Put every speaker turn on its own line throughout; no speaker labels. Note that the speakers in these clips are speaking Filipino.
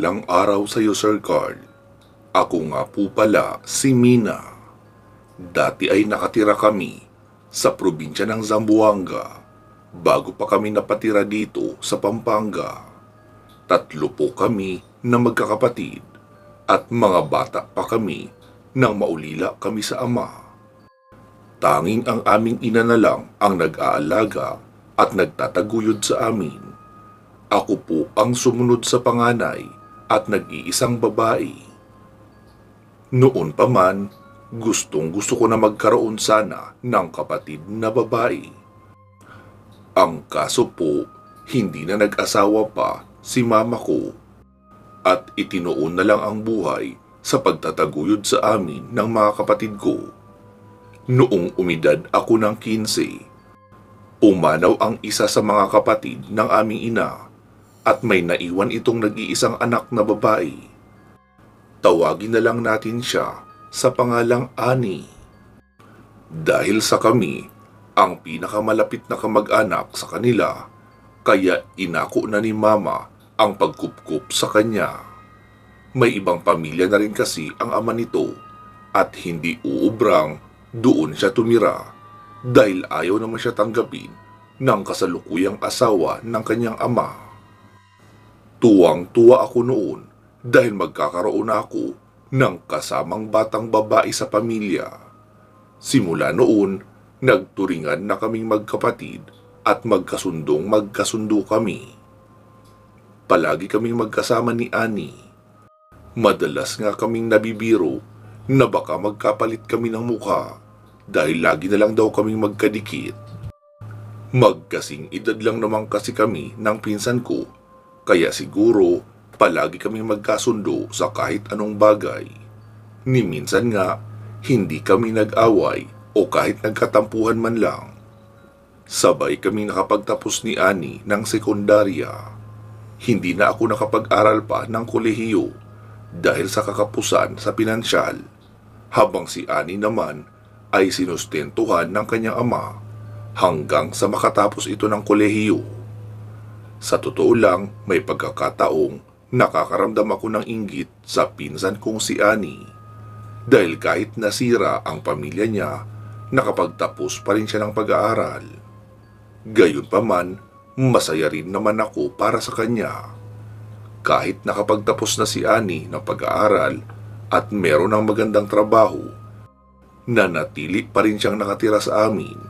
Mapagpalang araw sa iyo, Sir Carl. Ako nga po pala si Mina. Dati ay nakatira kami sa probinsya ng Zamboanga bago pa kami napatira dito sa Pampanga. Tatlo po kami na magkakapatid at mga bata pa kami nang maulila kami sa ama. Tanging ang aming ina na lang ang nag-aalaga at nagtataguyod sa amin. Ako po ang sumunod sa panganay at nag-iisang babae. Noon pa man, gustong gusto ko na magkaroon sana ng kapatid na babae. Ang kaso po, hindi na nag-asawa pa si mama ko at itinuon na lang ang buhay sa pagtataguyod sa amin ng mga kapatid ko. Noong umidad ako ng 15, umanaw ang isa sa mga kapatid ng aming ina at may naiwan itong nag-iisang anak na babae. Tawagin na lang natin siya sa pangalang Ani. Dahil sa kami, ang pinakamalapit na kamag-anak sa kanila, kaya inako na ni Mama ang pagkupkup sa kanya. May ibang pamilya na rin kasi ang ama nito at hindi uubrang doon siya tumira dahil ayaw naman siya tanggapin ng kasalukuyang asawa ng kanyang ama. Tuwang-tuwa ako noon dahil magkakaroon ako ng kasamang batang babae sa pamilya. Simula noon, nagturingan na kaming magkapatid at magkasundong magkasundo kami. Palagi kaming magkasama ni Ani. Madalas nga kaming nabibiro na baka magkapalit kami ng mukha dahil lagi na lang daw kaming magkadikit. Magkasing edad lang naman kasi kami ng pinsan ko kaya siguro palagi kami magkasundo sa kahit anong bagay. Ni minsan nga, hindi kami nag-away o kahit nagkatampuhan man lang. Sabay kami nakapagtapos ni Ani ng sekundarya. Hindi na ako nakapag-aral pa ng kolehiyo dahil sa kakapusan sa pinansyal, habang si Ani naman ay sinustentuhan ng kanyang ama hanggang sa makatapos ito ng kolehiyo. Sa totoo lang, may pagkakataong nakakaramdam ako ng inggit sa pinsan kong si Ani. Dahil kahit nasira ang pamilya niya, nakapagtapos pa rin siya ng pag-aaral. Gayunpaman, masaya rin naman ako para sa kanya. Kahit nakapagtapos na si Ani ng pag-aaral at meron ng magandang trabaho, nanatili pa rin siyang nakatira sa amin.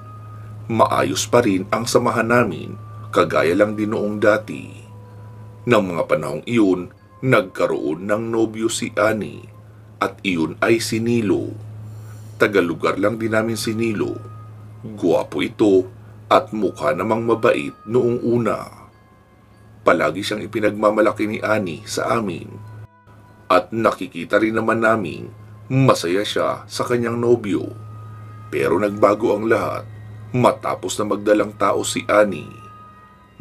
Maayos pa rin ang samahan namin kagaya lang din noong dati. Nang mga panahong iyon, nagkaroon ng nobyo si Ani at iyon ay si Nilo. Tagalugar lang din namin si Nilo. Guwapo ito at mukha namang mabait noong una. Palagi siyang ipinagmamalaki ni Ani sa amin. At nakikita rin naman namin masaya siya sa kanyang nobyo. Pero nagbago ang lahat matapos na magdalang tao si Ani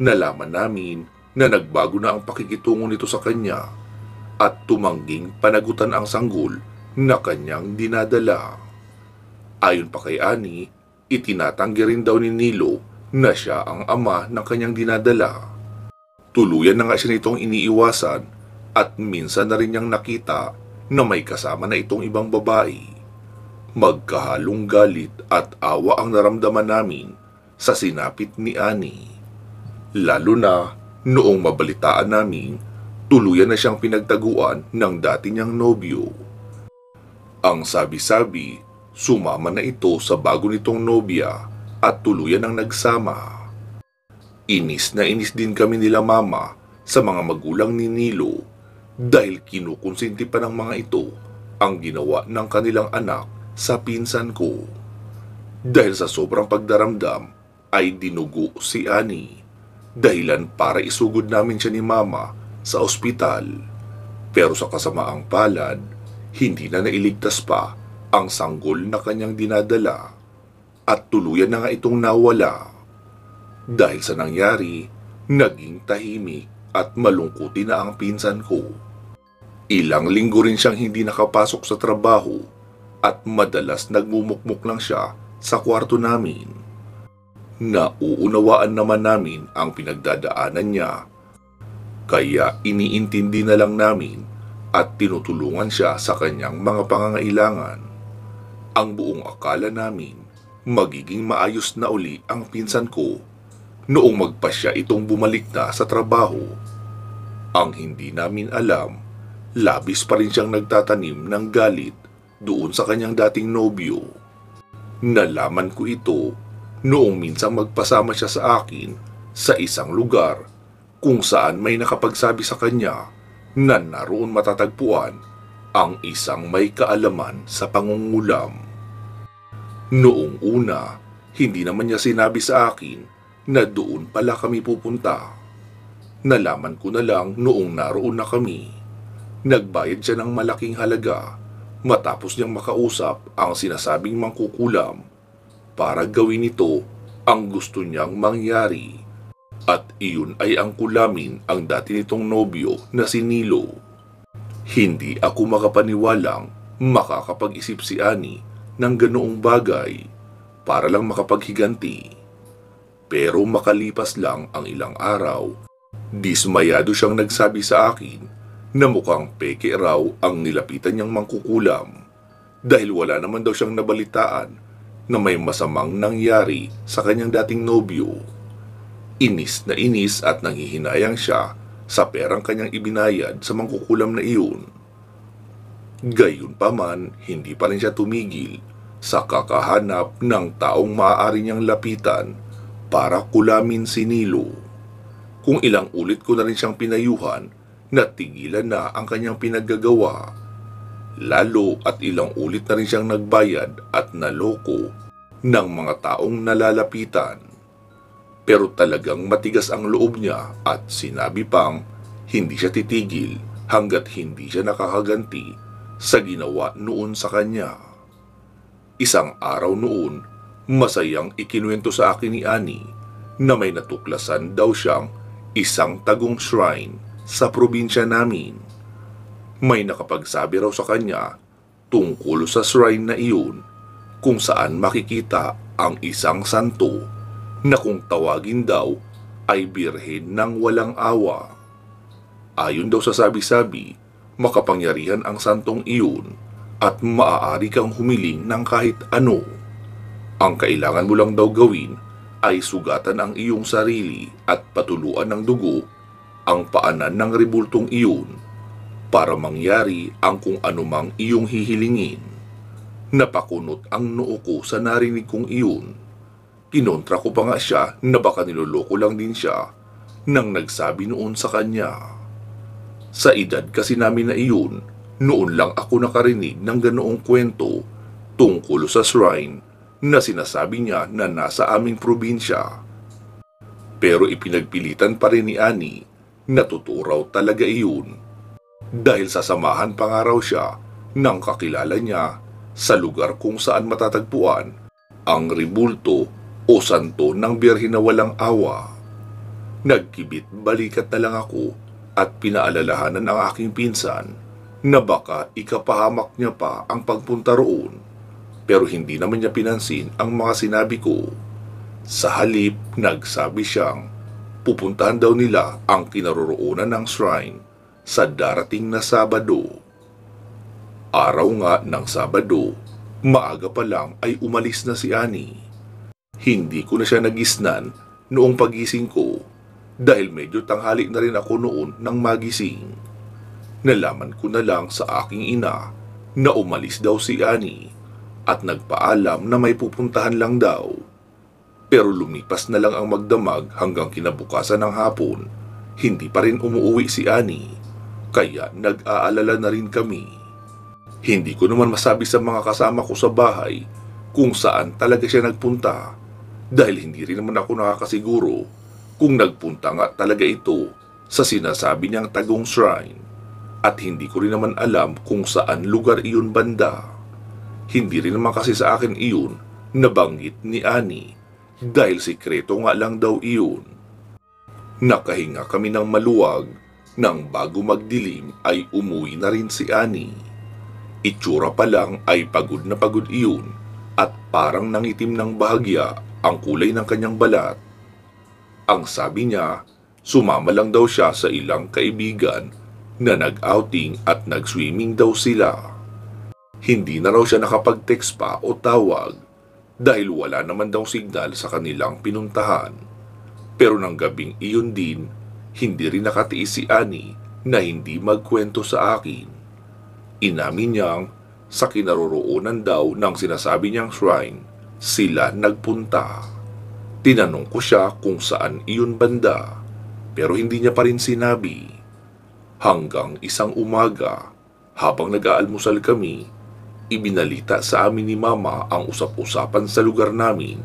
nalaman namin na nagbago na ang pakikitungo nito sa kanya at tumangging panagutan ang sanggol na kanyang dinadala. Ayon pa kay Ani, itinatanggi rin daw ni Nilo na siya ang ama ng kanyang dinadala. Tuluyan na nga siya nitong iniiwasan at minsan na rin niyang nakita na may kasama na itong ibang babae. Magkahalong galit at awa ang naramdaman namin sa sinapit ni Ani. Lalo na noong mabalitaan namin tuluyan na siyang pinagtaguan ng dati niyang nobyo. Ang sabi-sabi, sumama na ito sa bago nitong nobya at tuluyan ang nagsama. Inis na inis din kami nila mama sa mga magulang ni Nilo dahil kinukonsinti pa ng mga ito ang ginawa ng kanilang anak sa pinsan ko. Dahil sa sobrang pagdaramdam ay dinugo si Ani dahilan para isugod namin siya ni Mama sa ospital. Pero sa kasamaang palad, hindi na nailigtas pa ang sanggol na kanyang dinadala at tuluyan na nga itong nawala. Dahil sa nangyari, naging tahimik at malungkuti na ang pinsan ko. Ilang linggo rin siyang hindi nakapasok sa trabaho at madalas nagmumukmuk lang siya sa kwarto namin. Nauunawaan naman namin ang pinagdadaanan niya. Kaya iniintindi na lang namin at tinutulungan siya sa kanyang mga pangangailangan. Ang buong akala namin, magiging maayos na uli ang pinsan ko noong magpasya itong bumalik na sa trabaho. Ang hindi namin alam, labis pa rin siyang nagtatanim ng galit doon sa kanyang dating nobyo. Nalaman ko ito noong minsang magpasama siya sa akin sa isang lugar kung saan may nakapagsabi sa kanya na naroon matatagpuan ang isang may kaalaman sa pangungulam. Noong una, hindi naman niya sinabi sa akin na doon pala kami pupunta. Nalaman ko na lang noong naroon na kami. Nagbayad siya ng malaking halaga matapos niyang makausap ang sinasabing mangkukulam para gawin ito ang gusto niyang mangyari. At iyon ay ang kulamin ang dati nitong nobyo na si Nilo. Hindi ako makapaniwalang makakapag-isip si Ani ng ganoong bagay para lang makapaghiganti. Pero makalipas lang ang ilang araw, dismayado siyang nagsabi sa akin na mukhang peke raw ang nilapitan niyang mangkukulam dahil wala naman daw siyang nabalitaan na may masamang nangyari sa kanyang dating nobyo. Inis na inis at nanghihinayang siya sa perang kanyang ibinayad sa mangkukulam na iyon. Gayun pa man, hindi pa rin siya tumigil sa kakahanap ng taong maaari niyang lapitan para kulamin si Nilo. Kung ilang ulit ko na rin siyang pinayuhan, natigilan na ang kanyang pinaggagawa. Lalo at ilang ulit na rin siyang nagbayad at naloko ng mga taong nalalapitan. Pero talagang matigas ang loob niya at sinabi pang hindi siya titigil hanggat hindi siya nakakaganti sa ginawa noon sa kanya. Isang araw noon, masayang ikinuwento sa akin ni Ani na may natuklasan daw siyang isang tagong shrine sa probinsya namin. May nakapagsabi raw sa kanya tungkol sa shrine na iyon kung saan makikita ang isang santo na kung tawagin daw ay birhen ng walang awa. Ayon daw sa sabi-sabi, makapangyarihan ang santong iyon at maaari kang humiling ng kahit ano. Ang kailangan mo lang daw gawin ay sugatan ang iyong sarili at patuluan ng dugo ang paanan ng rebultong iyon para mangyari ang kung anumang iyong hihilingin. Napakunot ang noo ko sa narinig kong iyon. Kinontra ko pa nga siya na baka niloloko lang din siya nang nagsabi noon sa kanya. Sa edad kasi namin na iyon, noon lang ako nakarinig ng ganoong kwento tungkol sa shrine na sinasabi niya na nasa aming probinsya. Pero ipinagpilitan pa rin ni Ani na totoo raw talaga iyon dahil sasamahan pa nga raw siya ng kakilala niya sa lugar kung saan matatagpuan ang ribulto o santo ng Birhen na walang awa. Nagkibit balikat na lang ako at pinaalalahanan ang aking pinsan na baka ikapahamak niya pa ang pagpunta roon. Pero hindi naman niya pinansin ang mga sinabi ko. Sa halip, nagsabi siyang pupuntahan daw nila ang kinaroroonan ng shrine sa darating na Sabado. Araw nga ng Sabado, maaga pa lang ay umalis na si Ani. Hindi ko na siya nagisnan noong pagising ko dahil medyo tanghali na rin ako noon nang magising. Nalaman ko na lang sa aking ina na umalis daw si Ani at nagpaalam na may pupuntahan lang daw. Pero lumipas na lang ang magdamag hanggang kinabukasan ng hapon. Hindi pa rin umuwi si Ani, kaya nag-aalala na rin kami. Hindi ko naman masabi sa mga kasama ko sa bahay kung saan talaga siya nagpunta dahil hindi rin naman ako nakakasiguro kung nagpunta nga talaga ito sa sinasabi niyang tagong shrine at hindi ko rin naman alam kung saan lugar iyon banda. Hindi rin naman kasi sa akin iyon nabanggit ni Ani dahil sikreto nga lang daw iyon. Nakahinga kami ng maluwag nang bago magdilim ay umuwi na rin si Ani. Itsura pa lang ay pagod na pagod iyon at parang nangitim ng bahagya ang kulay ng kanyang balat. Ang sabi niya, Sumama lang daw siya sa ilang kaibigan na nag-outing at nag-swimming daw sila. Hindi na raw siya nakapag-text pa o tawag dahil wala naman daw signal sa kanilang pinuntahan. Pero ng gabing iyon din, hindi rin nakatiis si Annie na hindi magkwento sa akin. Inamin niyang sa kinaroroonan daw ng sinasabi niyang shrine, sila nagpunta. Tinanong ko siya kung saan iyon banda, pero hindi niya pa rin sinabi. Hanggang isang umaga, habang nag-aalmusal kami, ibinalita sa amin ni Mama ang usap-usapan sa lugar namin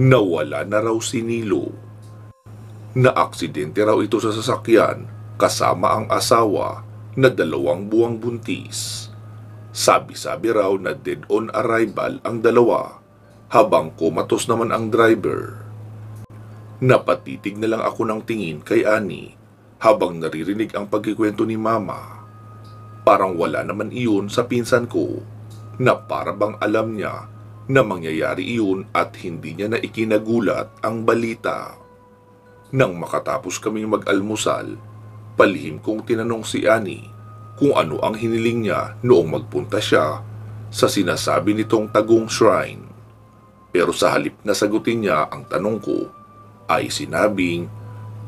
na wala na raw si Nilo. Naaksidente raw ito sa sasakyan kasama ang asawa na dalawang buwang buntis. Sabi-sabi raw na dead on arrival ang dalawa habang kumatos naman ang driver. Napatitig na lang ako ng tingin kay Ani habang naririnig ang pagkikwento ni Mama. Parang wala naman iyon sa pinsan ko na para bang alam niya na mangyayari iyon at hindi niya na ikinagulat ang balita. Nang makatapos kaming mag-almusal, palihim kong tinanong si Ani kung ano ang hiniling niya noong magpunta siya sa sinasabi nitong tagong shrine. Pero sa halip na sagutin niya ang tanong ko, ay sinabing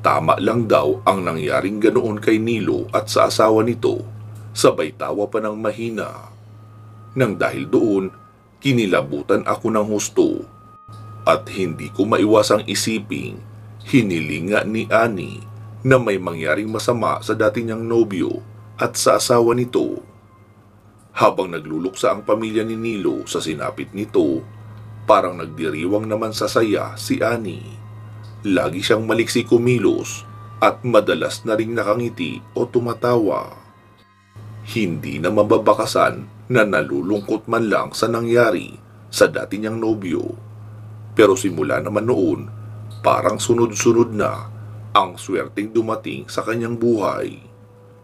tama lang daw ang nangyaring ganoon kay Nilo at sa asawa nito, sabay tawa pa ng mahina. Nang dahil doon, kinilabutan ako ng husto at hindi ko maiwasang isiping Hinilinga ni Ani na may mangyaring masama sa dati niyang nobyo at sa asawa nito. Habang nagluluksa ang pamilya ni Nilo sa sinapit nito, parang nagdiriwang naman sa saya si Ani. Lagi siyang maliksi kumilos at madalas na ring nakangiti o tumatawa. Hindi na mababakasan na nalulungkot man lang sa nangyari sa dati niyang nobyo. Pero simula naman noon Parang sunod-sunod na ang swerteng dumating sa kanyang buhay.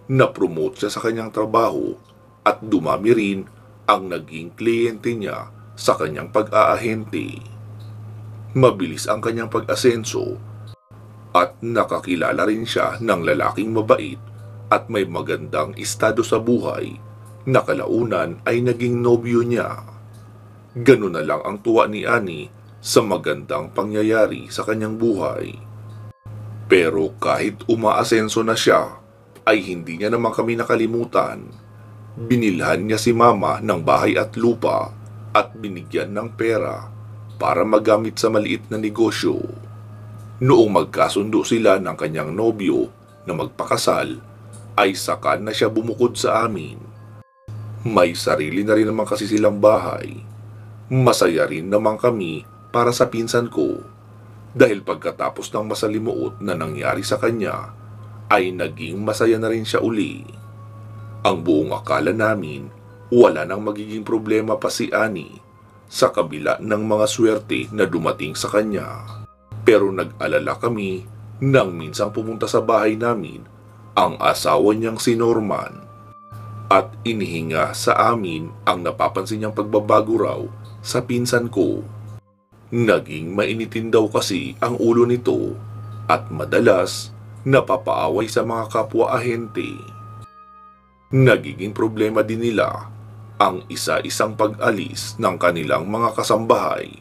Na-promote siya sa kanyang trabaho at dumami rin ang naging kliyente niya sa kanyang pag-aahente. Mabilis ang kanyang pag-asenso at nakakilala rin siya ng lalaking mabait at may magandang estado sa buhay na kalaunan ay naging nobyo niya. Ganun na lang ang tuwa ni Annie sa magandang pangyayari sa kanyang buhay. Pero kahit umaasenso na siya, ay hindi niya naman kami nakalimutan. Binilhan niya si mama ng bahay at lupa at binigyan ng pera para magamit sa maliit na negosyo. Noong magkasundo sila ng kanyang nobyo na magpakasal, ay saka na siya bumukod sa amin. May sarili na rin naman kasi silang bahay. Masaya rin naman kami para sa pinsan ko dahil pagkatapos ng masalimuot na nangyari sa kanya ay naging masaya na rin siya uli. Ang buong akala namin wala nang magiging problema pa si Ani sa kabila ng mga swerte na dumating sa kanya. Pero nag-alala kami nang minsang pumunta sa bahay namin ang asawa niyang si Norman at inihinga sa amin ang napapansin niyang pagbabago raw sa pinsan ko. Naging mainitin daw kasi ang ulo nito at madalas napapaaway sa mga kapwa ahente. Nagiging problema din nila ang isa-isang pag-alis ng kanilang mga kasambahay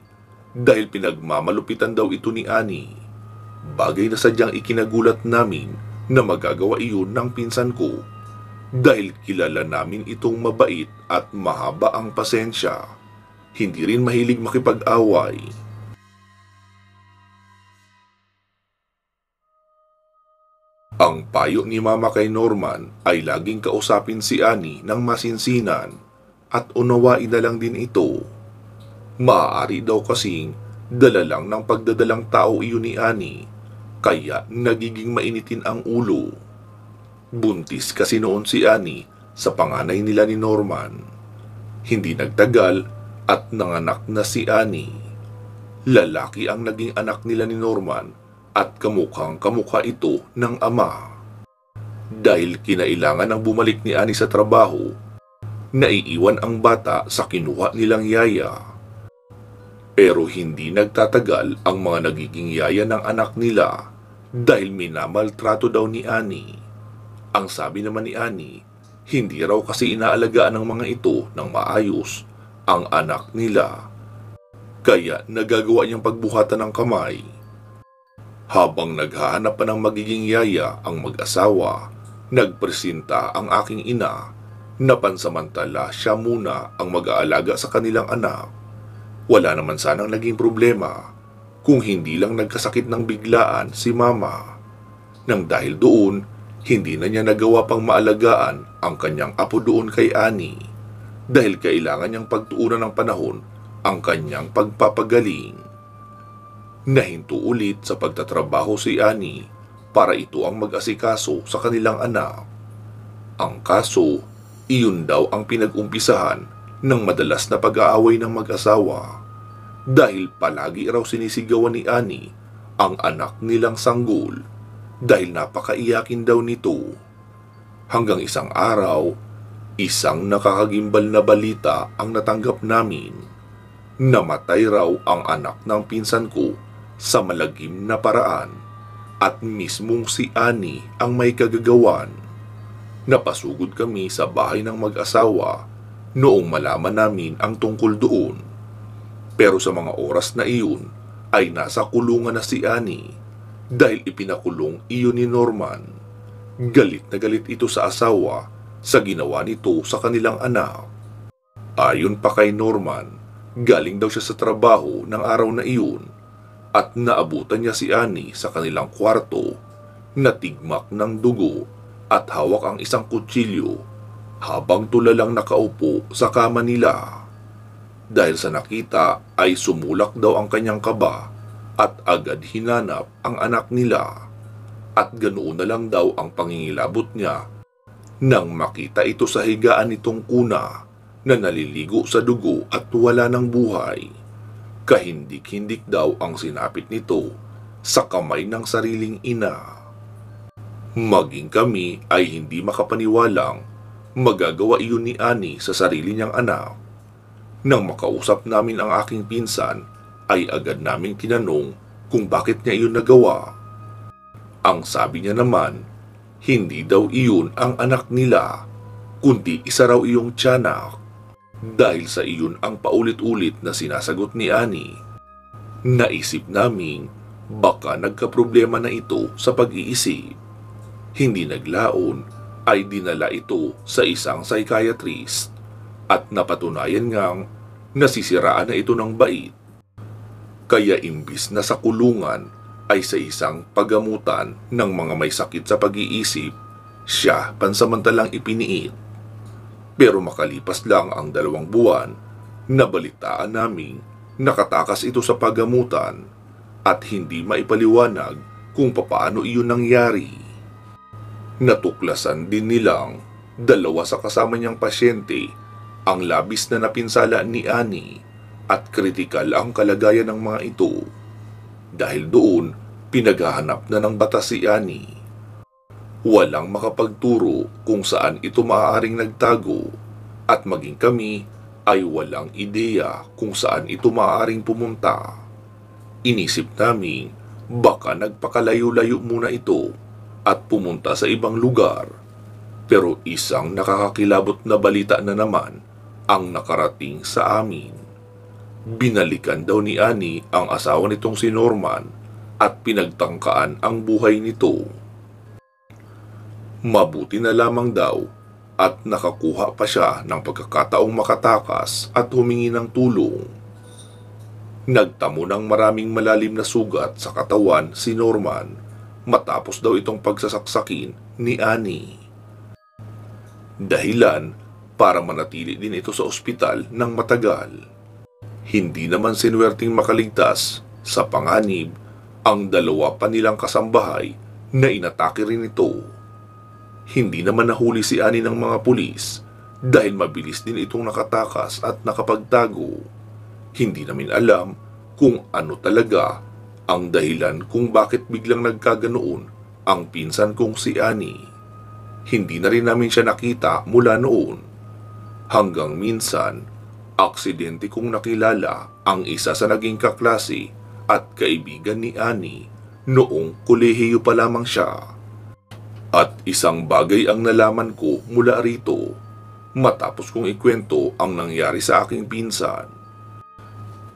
dahil pinagmamalupitan daw ito ni Ani. Bagay na sadyang ikinagulat namin na magagawa iyon ng pinsan ko dahil kilala namin itong mabait at mahaba ang pasensya hindi rin mahilig makipag-away. Ang payo ni Mama kay Norman ay laging kausapin si Annie ng masinsinan at unawain na lang din ito. Maaari daw kasing dala lang ng pagdadalang tao iyon ni Annie, kaya nagiging mainitin ang ulo. Buntis kasi noon si Annie sa panganay nila ni Norman. Hindi nagtagal at nanganak na si Annie. Lalaki ang naging anak nila ni Norman at kamukhang kamukha ito ng ama. Dahil kinailangan ng bumalik ni Annie sa trabaho, naiiwan ang bata sa kinuha nilang yaya. Pero hindi nagtatagal ang mga nagiging yaya ng anak nila dahil minamaltrato daw ni Ani. Ang sabi naman ni Ani, hindi raw kasi inaalagaan ng mga ito ng maayos ang anak nila. Kaya nagagawa niyang pagbuhatan ng kamay. Habang naghahanap pa ng magiging yaya ang mag-asawa, nagpresenta ang aking ina na pansamantala siya muna ang mag-aalaga sa kanilang anak. Wala naman sanang naging problema kung hindi lang nagkasakit ng biglaan si mama. Nang dahil doon, hindi na niya nagawa pang maalagaan ang kanyang apo doon kay Ani dahil kailangan niyang pagtuunan ng panahon ang kanyang pagpapagaling. Nahinto ulit sa pagtatrabaho si Ani para ito ang mag-asikaso sa kanilang anak. Ang kaso, iyon daw ang pinag-umpisahan ng madalas na pag-aaway ng mag-asawa dahil palagi raw sinisigawan ni Ani ang anak nilang sanggol dahil napakaiyakin daw nito. Hanggang isang araw, isang nakakagimbal na balita ang natanggap namin. Namatay raw ang anak ng pinsan ko sa malagim na paraan at mismong si Ani ang may kagagawan. Napasugod kami sa bahay ng mag-asawa noong malaman namin ang tungkol doon. Pero sa mga oras na iyon ay nasa kulungan na si Ani dahil ipinakulong iyon ni Norman. Galit na galit ito sa asawa sa ginawa nito sa kanilang anak. Ayon pa kay Norman, galing daw siya sa trabaho ng araw na iyon at naabutan niya si Annie sa kanilang kwarto na tigmak ng dugo at hawak ang isang kutsilyo habang tulalang nakaupo sa kama nila. Dahil sa nakita ay sumulak daw ang kanyang kaba at agad hinanap ang anak nila. At ganoon na lang daw ang pangingilabot niya nang makita ito sa higaan nitong kuna na naliligo sa dugo at wala ng buhay. Kahindik-hindik daw ang sinapit nito sa kamay ng sariling ina. Maging kami ay hindi makapaniwalang magagawa iyon ni Ani sa sarili niyang anak. Nang makausap namin ang aking pinsan, ay agad naming tinanong kung bakit niya iyon nagawa. Ang sabi niya naman, hindi daw iyon ang anak nila, kundi isa raw iyong tiyanak. Dahil sa iyon ang paulit-ulit na sinasagot ni Ani, naisip naming baka nagkaproblema na ito sa pag-iisip. Hindi naglaon ay dinala ito sa isang psychiatrist at napatunayan ngang nasisiraan na ito ng bait. Kaya imbis na sa kulungan ay sa isang pagamutan ng mga may sakit sa pag-iisip, siya pansamantalang ipiniit pero makalipas lang ang dalawang buwan, nabalitaan naming nakatakas ito sa pagamutan at hindi maipaliwanag kung papaano iyon nangyari. Natuklasan din nilang dalawa sa kasama niyang pasyente ang labis na napinsala ni Ani at kritikal ang kalagayan ng mga ito. Dahil doon, pinaghahanap na ng batas si Ani. Walang makapagturo kung saan ito maaaring nagtago at maging kami ay walang ideya kung saan ito maaaring pumunta. Inisip namin baka nagpakalayo-layo muna ito at pumunta sa ibang lugar. Pero isang nakakakilabot na balita na naman ang nakarating sa amin. Binalikan daw ni Ani ang asawa nitong si Norman at pinagtangkaan ang buhay nito. Mabuti na lamang daw at nakakuha pa siya ng pagkakataong makatakas at humingi ng tulong. Nagtamo ng maraming malalim na sugat sa katawan si Norman matapos daw itong pagsasaksakin ni Annie. Dahilan para manatili din ito sa ospital ng matagal. Hindi naman sinwerting makaligtas sa panganib ang dalawa pa nilang kasambahay na inatake rin ito. Hindi naman nahuli si Ani ng mga pulis dahil mabilis din itong nakatakas at nakapagtago. Hindi namin alam kung ano talaga ang dahilan kung bakit biglang nagkaganoon ang pinsan kong si Ani. Hindi na rin namin siya nakita mula noon. Hanggang minsan, aksidente kong nakilala ang isa sa naging kaklase at kaibigan ni Ani noong kolehiyo pa lamang siya. At isang bagay ang nalaman ko mula rito matapos kong ikwento ang nangyari sa aking pinsan.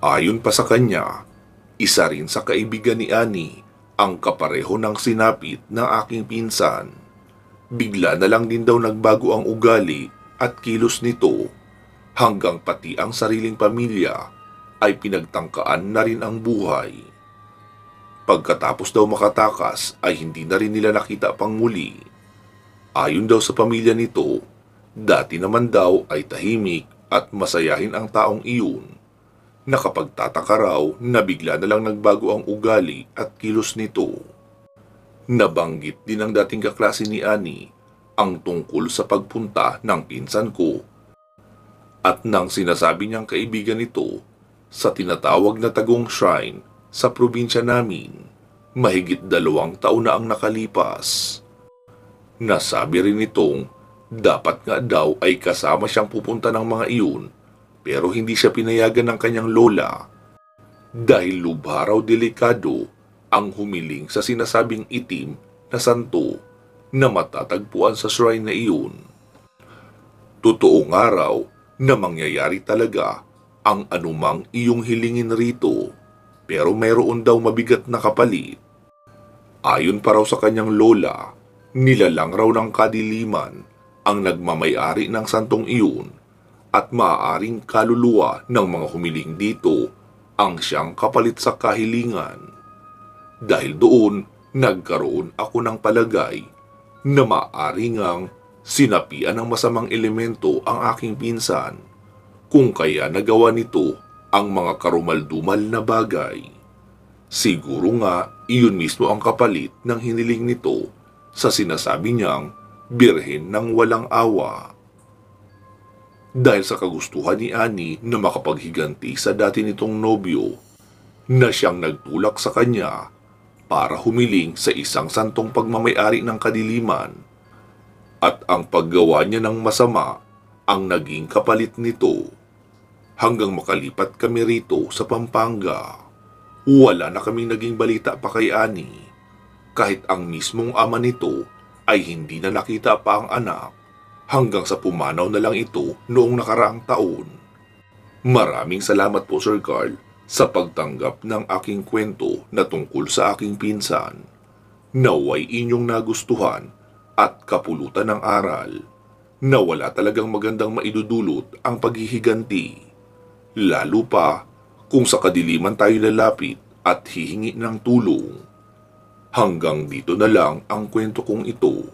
Ayon pa sa kanya, isa rin sa kaibigan ni Ani ang kapareho ng sinapit ng aking pinsan. Bigla na lang din daw nagbago ang ugali at kilos nito hanggang pati ang sariling pamilya ay pinagtangkaan na rin ang buhay. Pagkatapos daw makatakas ay hindi na rin nila nakita pang muli. Ayon daw sa pamilya nito, dati naman daw ay tahimik at masayahin ang taong iyon. Nakapagtataka raw na bigla na lang nagbago ang ugali at kilos nito. Nabanggit din ng dating kaklase ni Ani ang tungkol sa pagpunta ng pinsan ko. At nang sinasabi niyang kaibigan nito sa tinatawag na Tagong Shrine sa probinsya namin, mahigit dalawang taon na ang nakalipas. Nasabi rin itong dapat nga daw ay kasama siyang pupunta ng mga iyon pero hindi siya pinayagan ng kanyang lola dahil lubha raw delikado ang humiling sa sinasabing itim na santo na matatagpuan sa shrine na iyon. Totoo nga raw na mangyayari talaga ang anumang iyong hilingin rito pero mayroon daw mabigat na kapalit. Ayon pa raw sa kanyang lola, nilalang raw ng kadiliman ang nagmamayari ng santong iyon at maaaring kaluluwa ng mga humiling dito ang siyang kapalit sa kahilingan. Dahil doon, nagkaroon ako ng palagay na maaaring ang sinapian ng masamang elemento ang aking pinsan kung kaya nagawa nito ang mga karumaldumal na bagay. Siguro nga iyon mismo ang kapalit ng hiniling nito sa sinasabi niyang birhen ng walang awa. Dahil sa kagustuhan ni Ani na makapaghiganti sa dati nitong nobyo, na siyang nagtulak sa kanya para humiling sa isang santong pagmamayari ng kadiliman at ang paggawa niya ng masama ang naging kapalit nito hanggang makalipat kami rito sa Pampanga. Wala na kaming naging balita pa kay Ani. Kahit ang mismong ama nito ay hindi na nakita pa ang anak hanggang sa pumanaw na lang ito noong nakaraang taon. Maraming salamat po Sir Carl sa pagtanggap ng aking kwento na tungkol sa aking pinsan. Naway inyong nagustuhan at kapulutan ng aral na wala talagang magandang maidudulot ang paghihiganti lalo pa kung sa kadiliman tayo lalapit at hihingi ng tulong. Hanggang dito na lang ang kwento kong ito.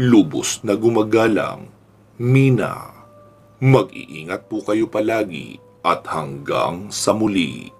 Lubos na gumagalang, Mina. Mag-iingat po kayo palagi at hanggang sa muli.